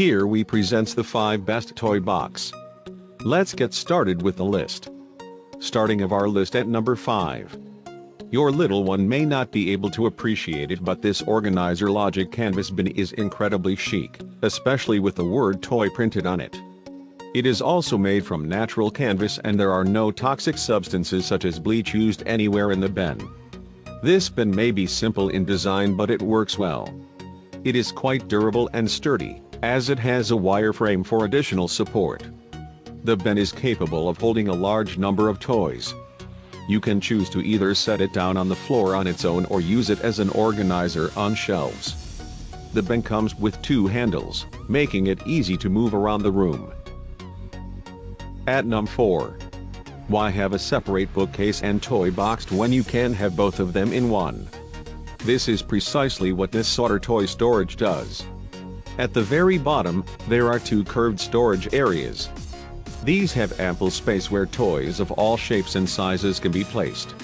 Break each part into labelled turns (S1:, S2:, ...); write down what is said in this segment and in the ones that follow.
S1: Here we presents the 5 best toy box. Let's get started with the list. Starting of our list at number 5. Your little one may not be able to appreciate it but this organizer logic canvas bin is incredibly chic, especially with the word toy printed on it. It is also made from natural canvas and there are no toxic substances such as bleach used anywhere in the bin. This bin may be simple in design but it works well. It is quite durable and sturdy, as it has a wire frame for additional support. The bin is capable of holding a large number of toys, you can choose to either set it down on the floor on its own or use it as an organizer on shelves. The bin comes with two handles, making it easy to move around the room. At num 4. Why have a separate bookcase and toy box when you can have both of them in one? This is precisely what this Sauder toy storage does. At the very bottom, there are two curved storage areas, these have ample space where toys of all shapes and sizes can be placed.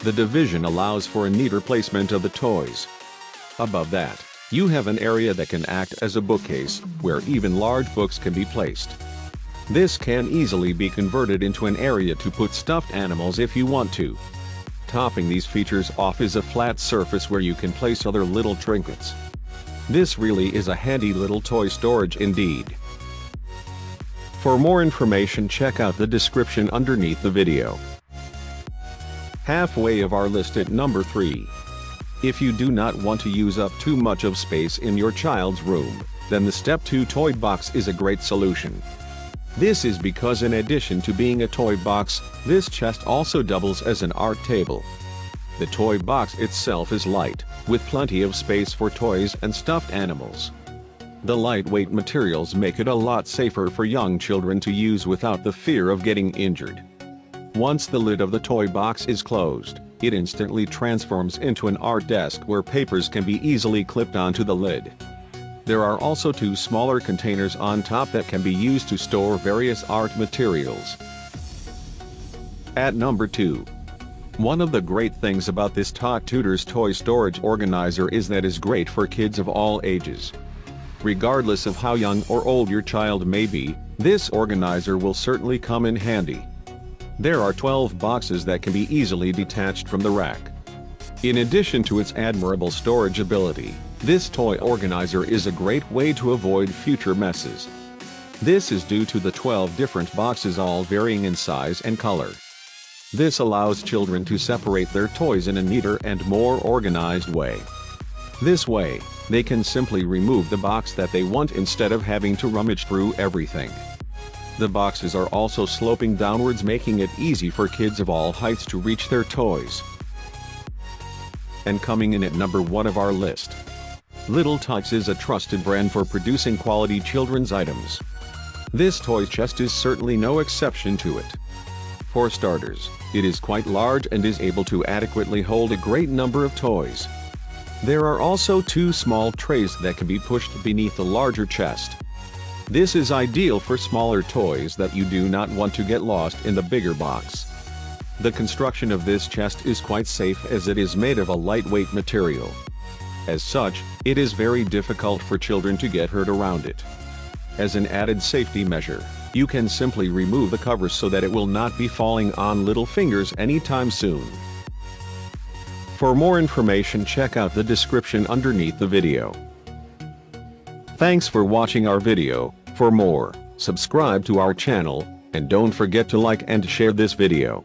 S1: The division allows for a neater placement of the toys. Above that, you have an area that can act as a bookcase, where even large books can be placed. This can easily be converted into an area to put stuffed animals if you want to. Topping these features off is a flat surface where you can place other little trinkets. This really is a handy little toy storage indeed. For more information check out the description underneath the video. Halfway of our list at number 3. If you do not want to use up too much of space in your child's room, then the Step 2 toy box is a great solution. This is because in addition to being a toy box, this chest also doubles as an art table. The toy box itself is light, with plenty of space for toys and stuffed animals. The lightweight materials make it a lot safer for young children to use without the fear of getting injured. Once the lid of the toy box is closed, it instantly transforms into an art desk where papers can be easily clipped onto the lid. There are also two smaller containers on top that can be used to store various art materials. At number 2. One of the great things about this Tot Tutors toy storage organizer is that is great for kids of all ages. Regardless of how young or old your child may be, this organizer will certainly come in handy. There are 12 boxes that can be easily detached from the rack. In addition to its admirable storage ability, this toy organizer is a great way to avoid future messes. This is due to the 12 different boxes all varying in size and color. This allows children to separate their toys in a neater and more organized way. This way, they can simply remove the box that they want instead of having to rummage through everything. The boxes are also sloping downwards making it easy for kids of all heights to reach their toys. And coming in at number 1 of our list. Little Tots is a trusted brand for producing quality children's items. This toy chest is certainly no exception to it. For starters, it is quite large and is able to adequately hold a great number of toys. There are also two small trays that can be pushed beneath the larger chest. This is ideal for smaller toys that you do not want to get lost in the bigger box. The construction of this chest is quite safe as it is made of a lightweight material. As such, it is very difficult for children to get hurt around it. As an added safety measure, you can simply remove the cover so that it will not be falling on little fingers anytime soon. For more information check out the description underneath the video. Thanks for watching our video, for more, subscribe to our channel, and don't forget to like and share this video.